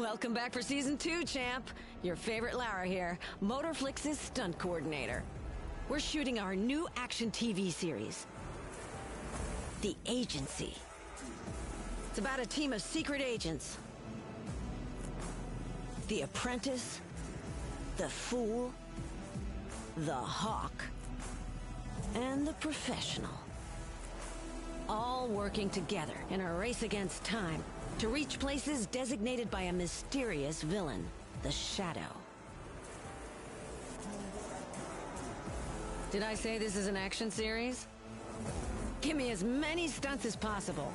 Welcome back for season two, champ. Your favorite Lara here, Motorflix's stunt coordinator. We're shooting our new action TV series, The Agency. It's about a team of secret agents. The Apprentice, The Fool, The Hawk, and The Professional. All working together in a race against time to reach places designated by a mysterious villain, the Shadow. Did I say this is an action series? Give me as many stunts as possible.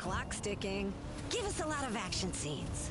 Clock's ticking. Give us a lot of action scenes.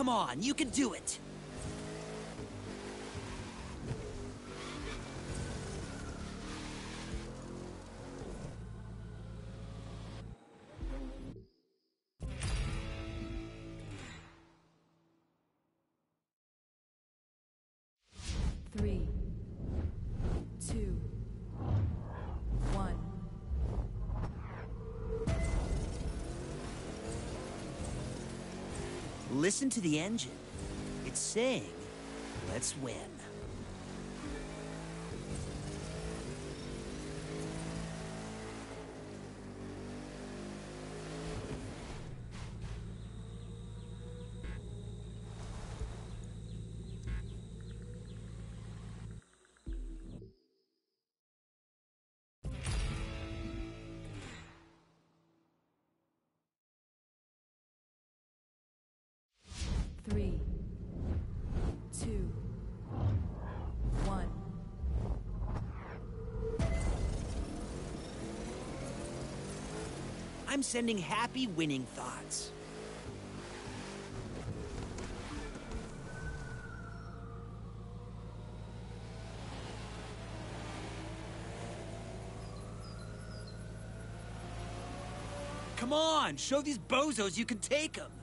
Come on, you can do it. Listen to the engine. It's saying, let's win. I'm sending happy winning thoughts. Come on, show these bozos you can take them.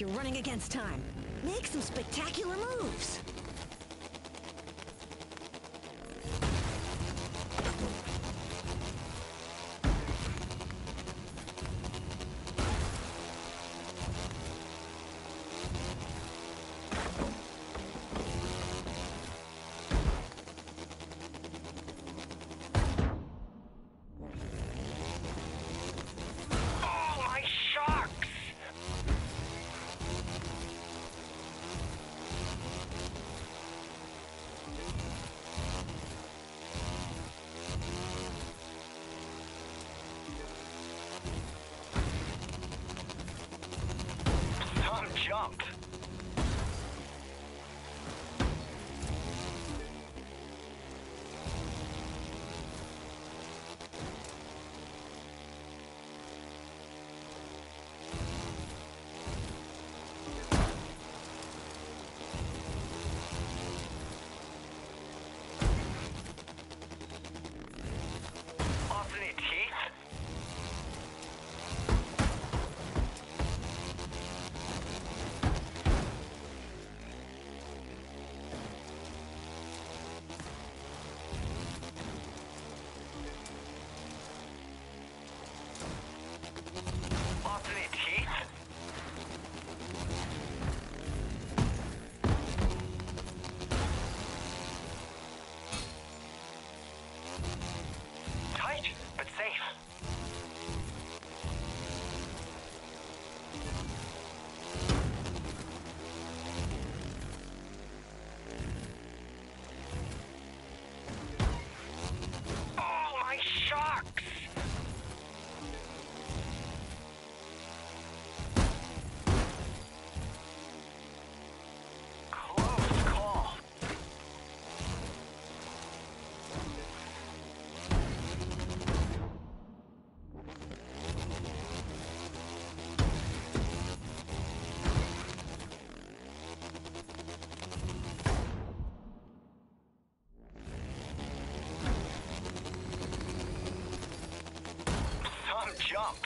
You're running against time. Make some spectacular moves. Jump.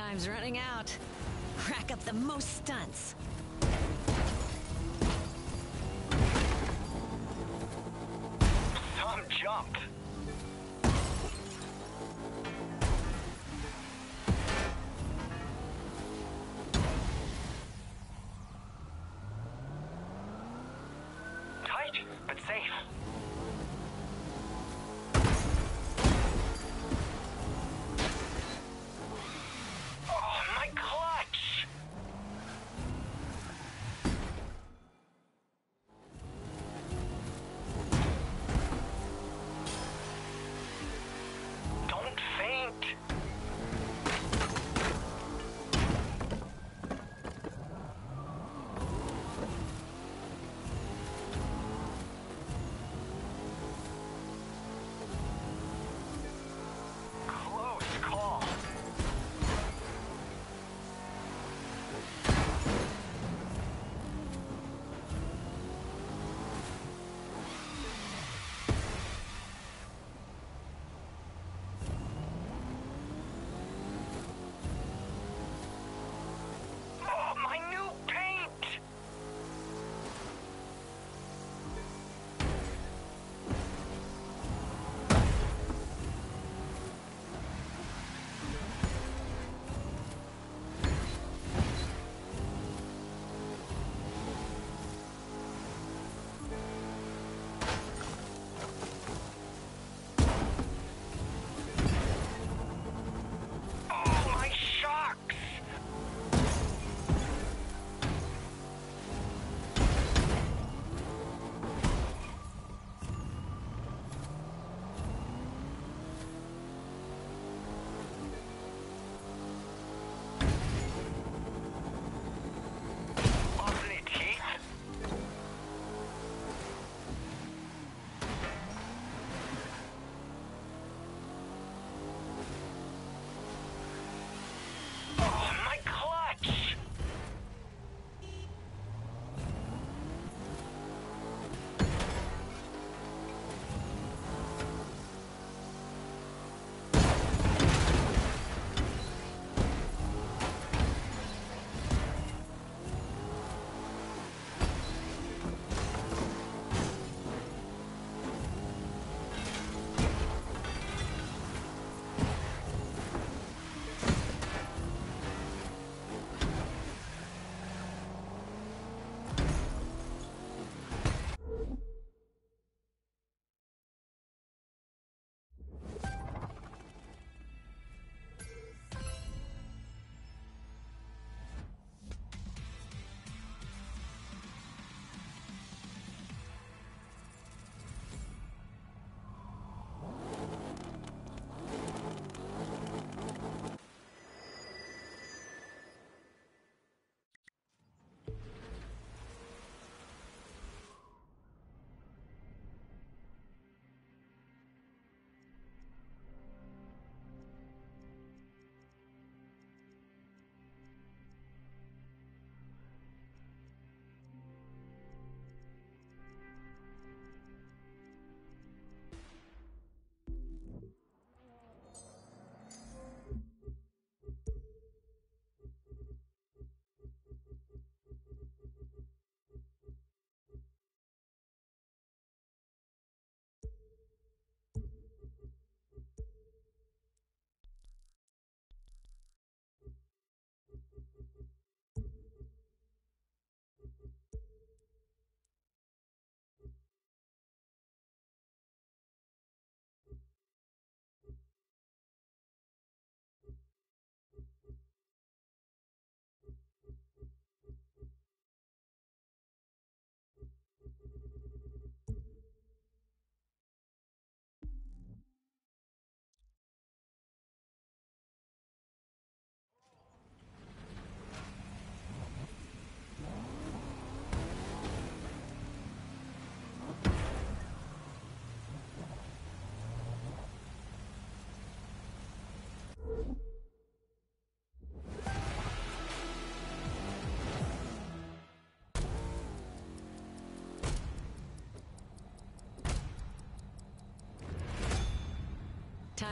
Time's running out. Rack up the most stunts.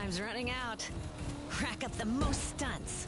Time's running out. Rack up the most stunts.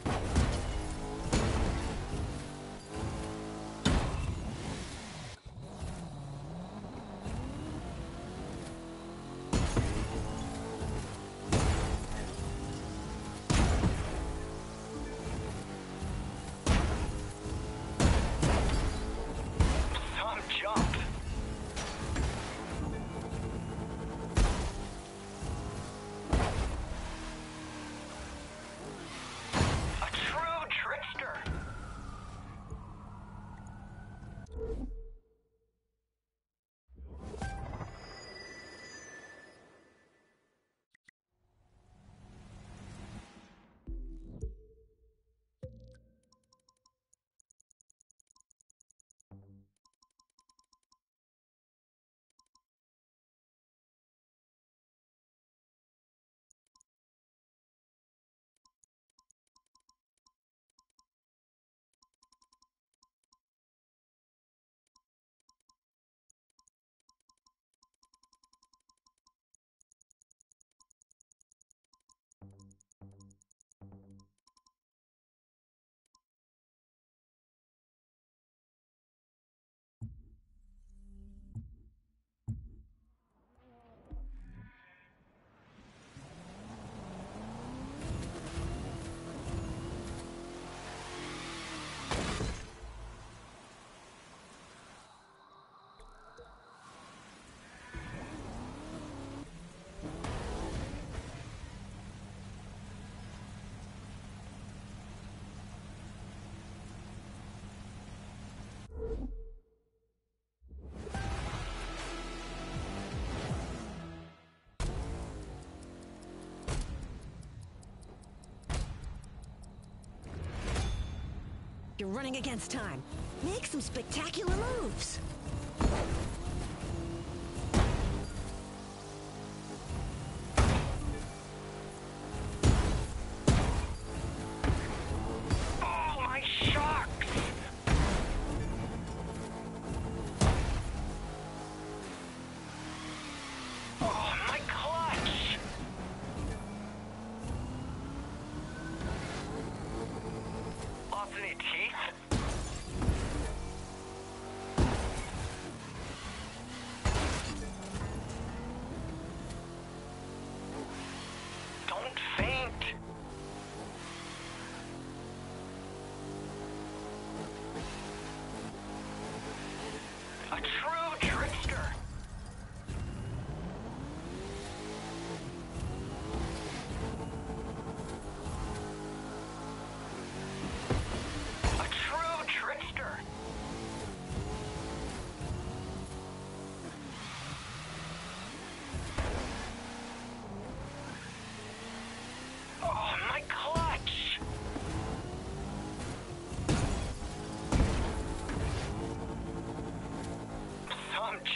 You're running against time. Make some spectacular moves.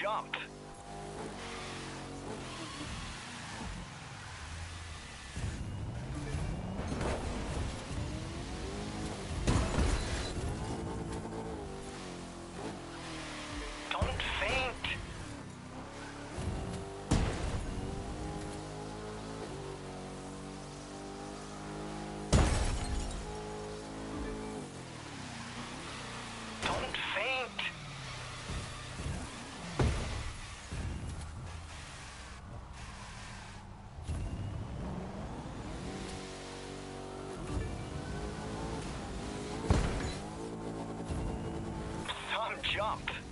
jump. jump.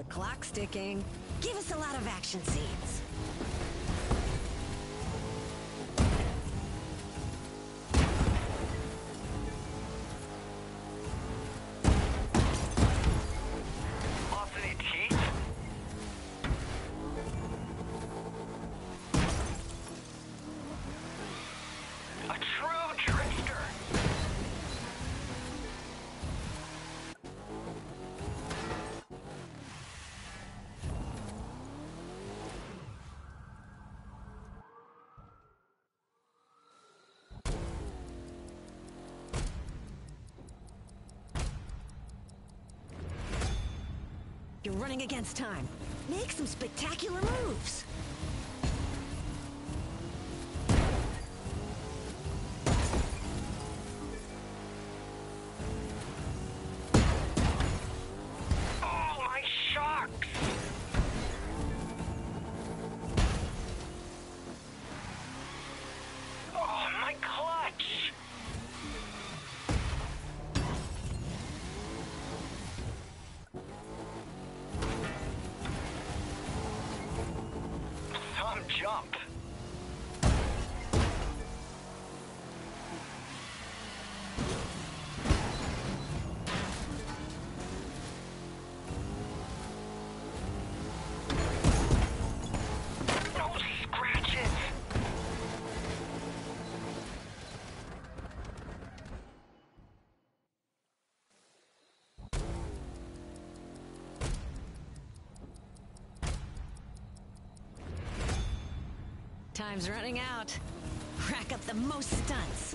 the clock's ticking. Give us a lot of action scenes. running against time. Make some spectacular moves. time's running out. Rack up the most stunts.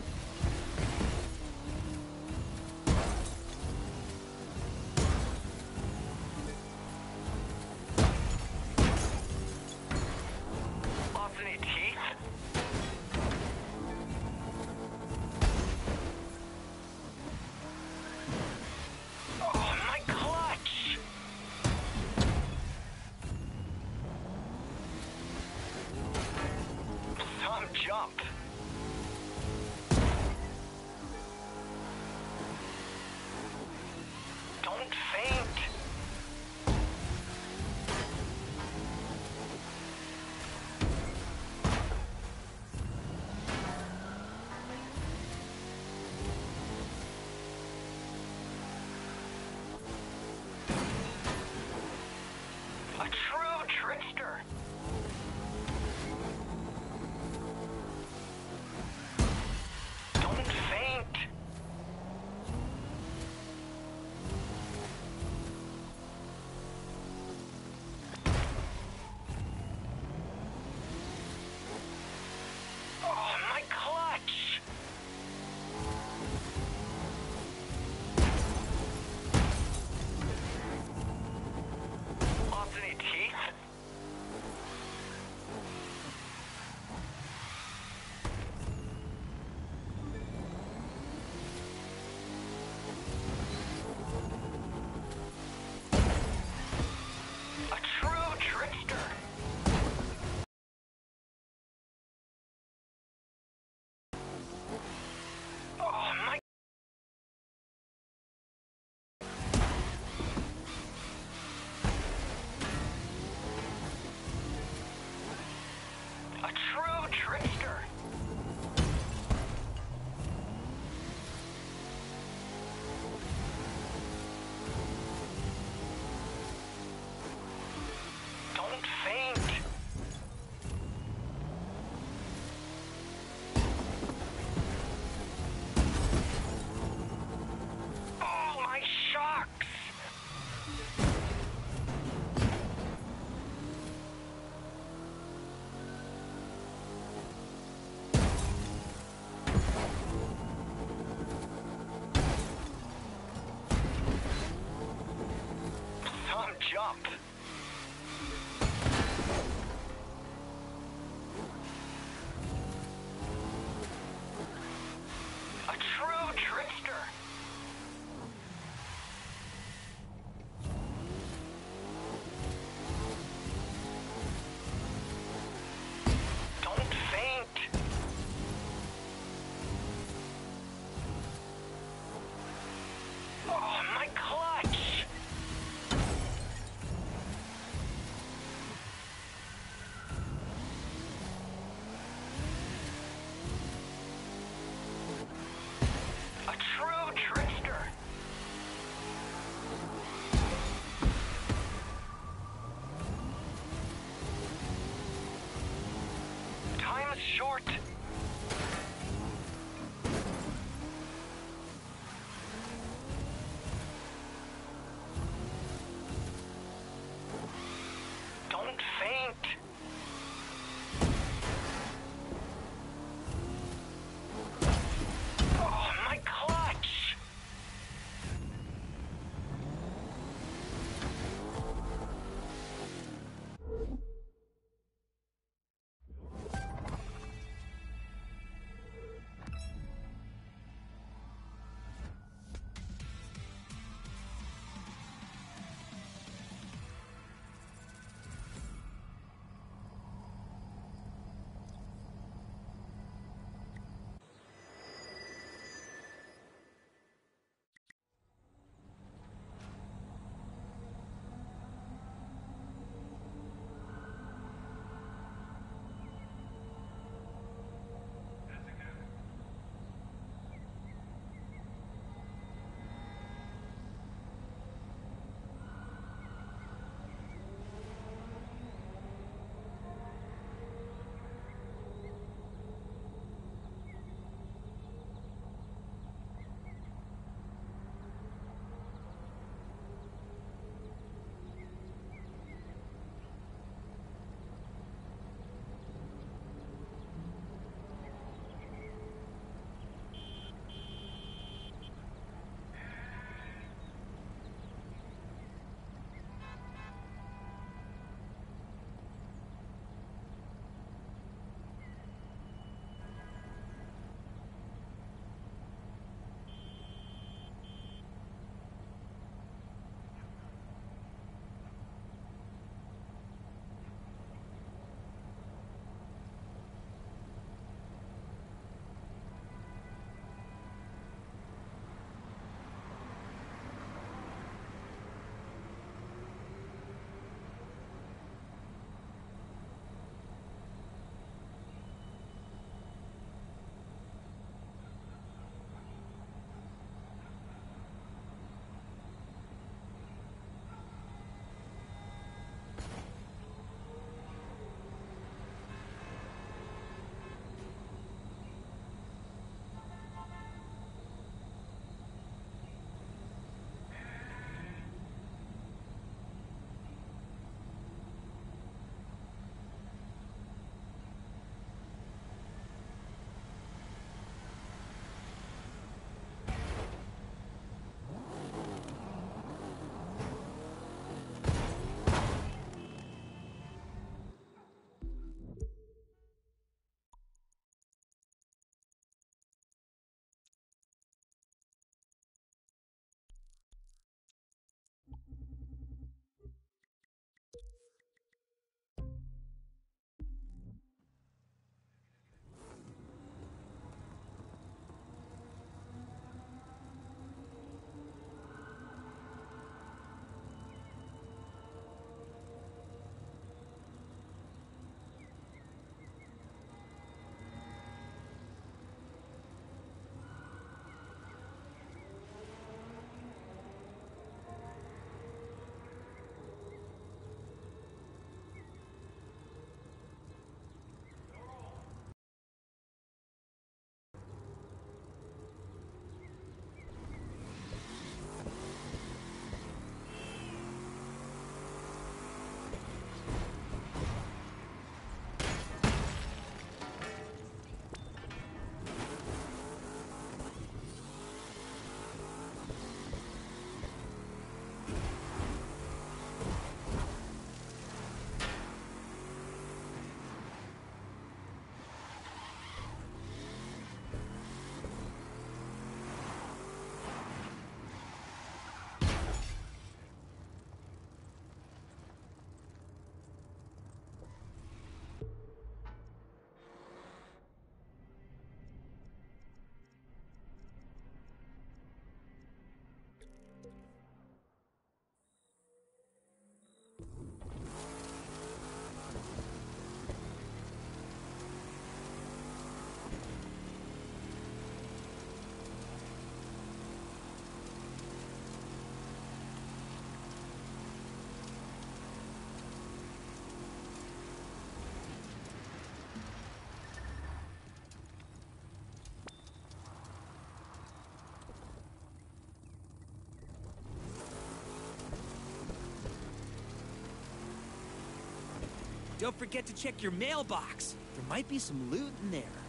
Don't forget to check your mailbox. There might be some loot in there.